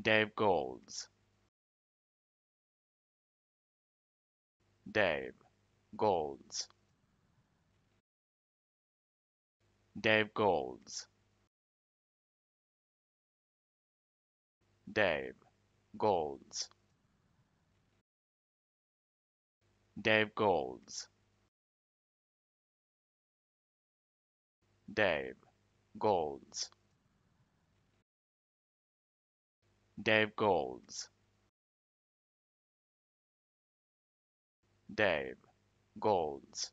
Dave Golds. Dave Golds. Dave Golds. Dave Golds. Dave Golds. Dave Golds. Dave Golds. Dave Golds.